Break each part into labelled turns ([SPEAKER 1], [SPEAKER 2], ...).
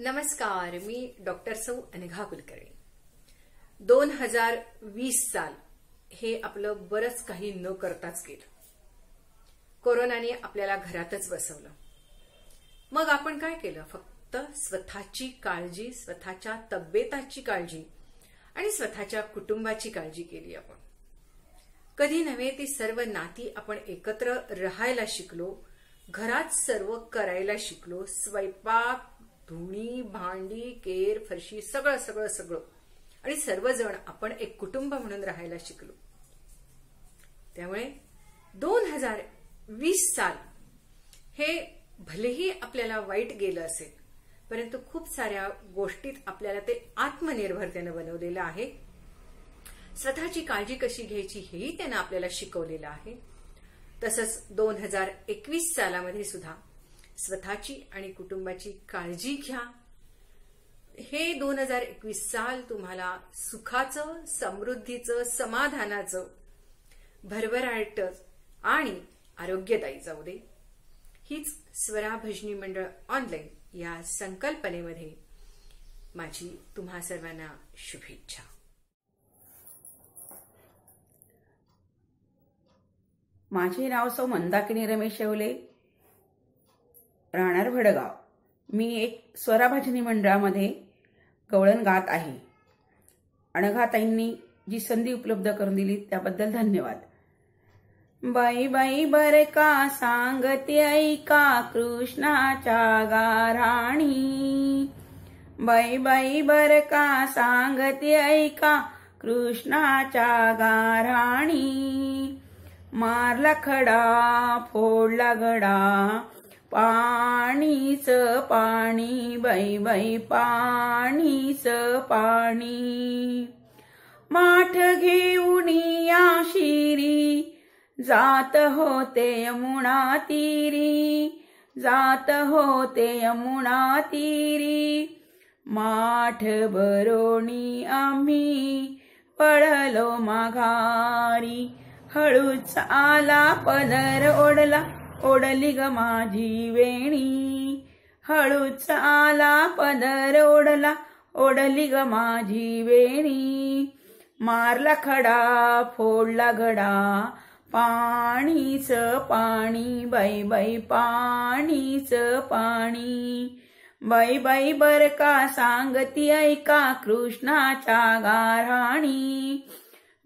[SPEAKER 1] नमस्कार मी डॉक्टर सौ अनघा कुलकर्णी. दोन हजार वीस साल हे आपलं बरंच काही न करताच गेलं. कोरोनाने आपल्याला घरातच बसवलं. मग आपण काय केलं? फक्त स्वतःची काळजी स्वतःच्या तब्येताची काळजी आणि स्वतःच्या कुटुंबाची काळजी केली आपण. कधी नव्हे ती सर्व नाती आपण एकत्र राहायला शिकलो घरात सर्व करायला शिकलो स्वयंपाक धुणी भांडी केर फरशी सगळं सगळं सगळं. आणि सर्वजण आपण एक कुटुंब म्हणून राहायला शिकलो. त्यामुळे दोन हजार वीस साल हे भलेही आपल्याला वाईट गेलं असेल परंतु खूप साऱ्या गोष्टीत आपल्याला ते आत्मनिर्भरतेनं बनवलेलं आहे. स्वतःची काळजी कशी घ्यायची हेही त्यानं आपल्याला शिकवलेलं आहे. तसंच दोन हजार एकवीस सालामध्ये सुद्धा स्वतःची आणि कुटुंबाची काळजी घ्या. हे दोन हजार एकवीस साल तुम्हाला सुखाचं समृद्धीचं समाधानाचं भरभराट आणि आरोग्यदायी जाऊ दे. हीच स्वरा भजनी मंडळ ऑनलाईन या संकल्पनेमध्ये माझी तुम्हा सर्वांना शुभेच्छा.
[SPEAKER 2] माझे नाव सौ मंदाकिनी रमेश शेवले. राहणार भडगाव. मी एक स्वराभाजनी मंडळामध्ये गवळण गात आहे. अणघाताईंनी जी संधी उपलब्ध करून दिली त्याबद्दल धन्यवाद. बाई बाई बर का सांगते ऐका कृष्णाच्या गाराणी? बाई बाई बर का सांगते ऐका कृष्णाच्या गाराणी? मारला खडा फोडला गडा पाणीच पाणी बाई बाई पाणीच पाणी. माठ घेऊन या शिरी जात होते यमुना तीरी जात होते यमुना तीरी. माठ बरोणी आम्ही पडलो माघारी हळूच आला पदर ओढला. ओढली ग माझी वेणी हळूच आला पदर ओढला ओढली ग माझी वेणी मारला खडा फोडला घडा पाणीच पाणी बाई बाई पाणीच पाणी. बाई बाई बर का सांगती ऐका कृष्णाच्या गाराणी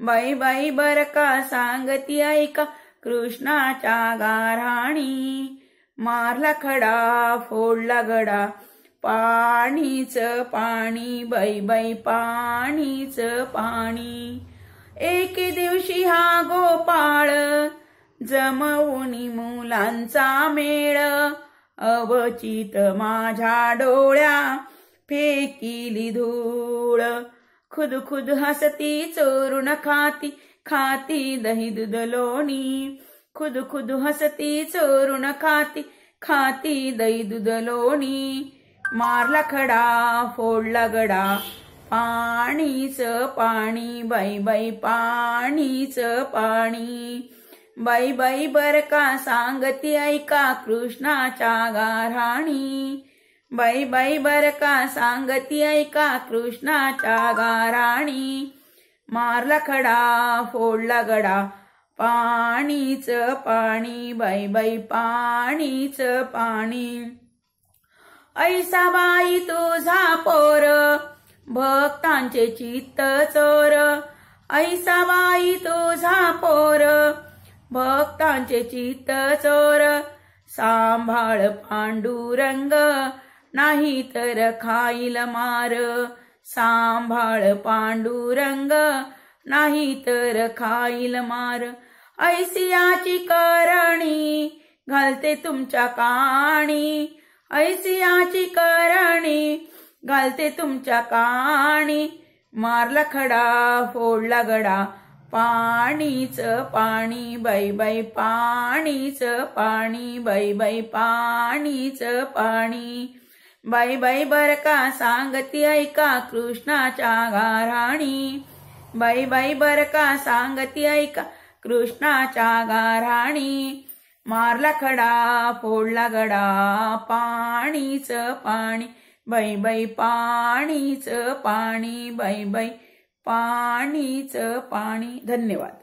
[SPEAKER 2] बाई बाई बर का सांगती ऐका कृष्णाच्या गाराणी मारला खडा फोडला गडा पाणीच पाणी बाई बाई पाणीच पाणी. एके दिवशी हा गोपाळ जमवूनी मुलांचा मेळ अवचित माझ्या डोळ्या फेकिली धूळ. खुद खुद हसती चोरून खाती खाती दही दूध लोणी खुद खुद हसती चोरून खाती. खाती दही दूध लोणी मारला खडा फोडला गडा. पाणीच पाणी बाई बाई पाणीच पाणी. बाई बाई बर का सांगती ऐका कृष्णाच्या गाराणी बाई बाई बर का सांगती ऐका कृष्णाच्या गाराणी मारला खडा फोडला गडा पाणीच पाणी बाई बाई पाणीच पाणी. ऐसा बाई तुझा पोर भक्तांचे चित्त चोर. ऐसा बाई तुझा पोर भक्तांचे चित्त चोर. सांभाळ पांडुरंग नाही तर खाईल मार. सांभाळ पांडुरंग नाही तर खाईल मार. ऐसियाची करणी घालते तुमच्या काणी. ऐसियाची करणी घालते तुमच्या काणी. मारला खडा फोडला गडा पाणीच पाणी बाई बाई पाणीच पाणी बाई बाई पाणीच पाणी. बाई बाई बर का सांगती ऐका कृष्णाच्या गाराणी? बाई बाई बर का सांगती ऐका कृष्णाच्या गाराणी? मारला खडा फोडला गडा पाणीच पाणी. बाई बाई पाणीच पाणी बाई बाई पाणीच पाणी. धन्यवाद.